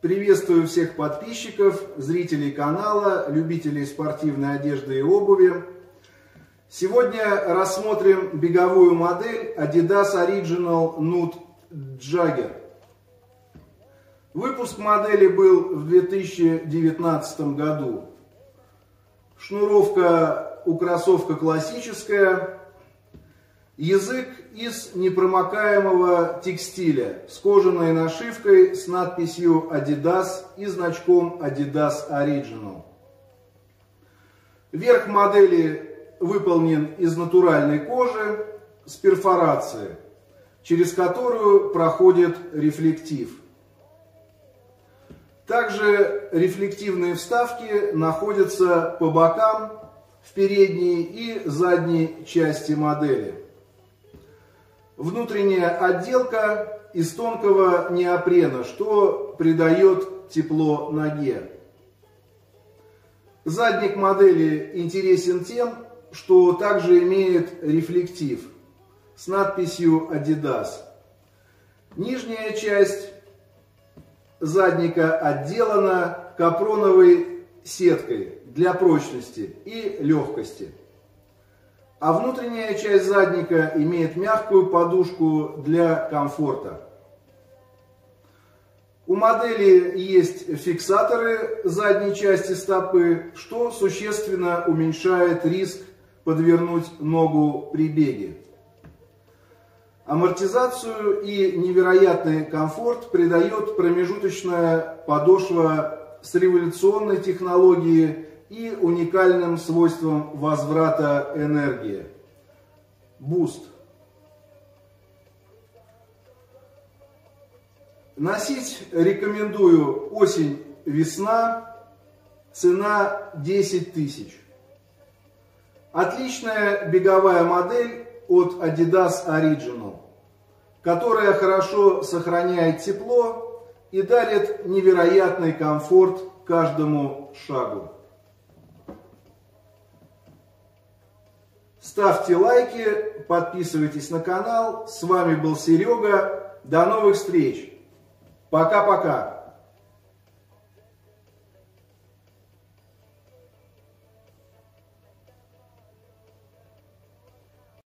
Приветствую всех подписчиков, зрителей канала, любителей спортивной одежды и обуви. Сегодня рассмотрим беговую модель Adidas Original Nude Jagger. Выпуск модели был в 2019 году. Шнуровка у кроссовка классическая, Язык из непромокаемого текстиля с кожаной нашивкой с надписью Adidas и значком Adidas Original. Верх модели выполнен из натуральной кожи с перфорацией, через которую проходит рефлектив. Также рефлективные вставки находятся по бокам в передней и задней части модели. Внутренняя отделка из тонкого неопрена, что придает тепло ноге. Задник модели интересен тем, что также имеет рефлектив с надписью Adidas. Нижняя часть задника отделана капроновой сеткой для прочности и легкости а внутренняя часть задника имеет мягкую подушку для комфорта. У модели есть фиксаторы задней части стопы, что существенно уменьшает риск подвернуть ногу при беге. Амортизацию и невероятный комфорт придает промежуточная подошва с революционной технологией и уникальным свойством возврата энергии. Буст. Носить рекомендую осень-весна, цена 10 тысяч. Отличная беговая модель от Adidas Original, которая хорошо сохраняет тепло и дарит невероятный комфорт каждому шагу. Ставьте лайки, подписывайтесь на канал. С вами был Серега. До новых встреч. Пока-пока.